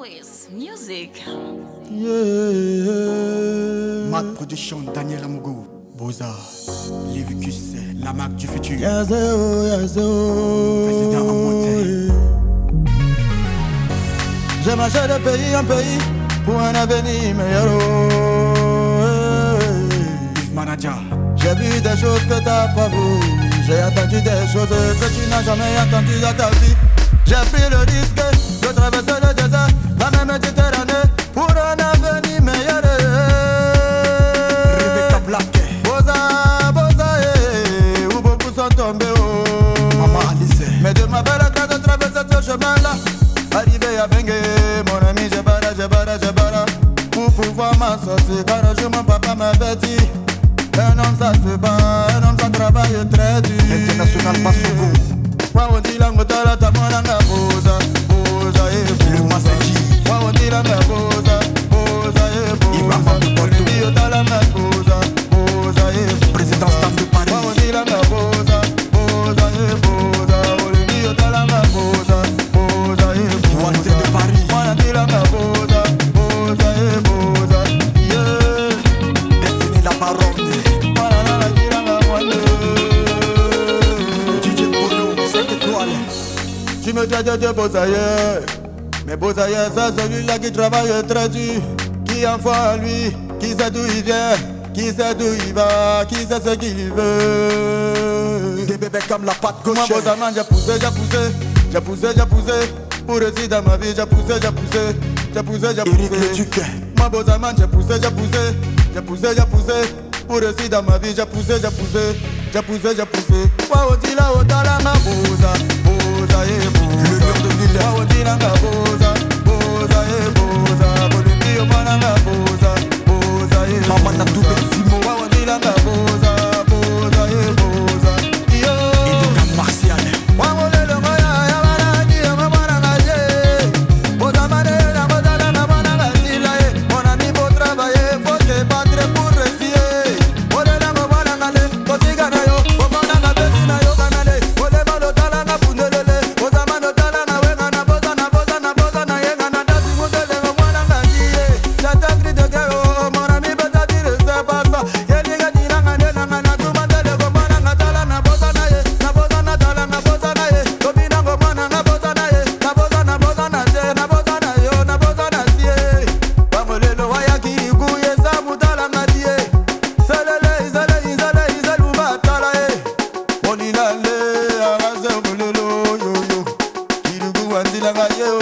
Always music. Mad Production, Daniel Amogo, Boza, Lévicus, la marque du futur. Yazoo, yazoo. Président en. J'ai marché de pays en pays pour un avenir meilleur. Yves Manager, J'ai vu des choses que t'as pas vues. J'ai entendu des choses que tu n'as jamais entendues dans ta vie. J'ai pris le risque de traverser le Boza, boza, eh, où beaucoup sont tombés. Oh. Maman Alice, Mais de ma belle grâce de traverser ce chemin-là Arrivé à Bengue, mon ami j'ai bara, j'ai bara, j'ai bara Pour pouvoir m'en sortir Car jour mon papa m'avait dit Un homme ça se bat, un homme ça travaille très dur International Bassogo, Wawondi lango tala tamona nga boza Boza eh boza Le Massagi. Wawondi langa boza Boza de bozaïe mais bozaïe c'est celui-là qui travaille très dur qui en foi à lui qui sait d'où il vient qui sait d'où il va qui sait ce qu'il veut Des bébés comme la patte Moi, gauche. bosaman, j'ai poussé, j'ai poussé, j'ai poussé, j'ai poussé. Pour réussir dans ma vie, j'ai poussé, j'ai poussé, j'ai poussé, j'ai poussé. le Duc. Moi, bosaman, j'ai poussé, j'ai poussé, j'ai poussé, j'ai poussé. Pour réussir dans ma vie, j'ai poussé, j'ai poussé, j'ai poussé, j'ai poussé. Wa otila otala nga boza, boza But you.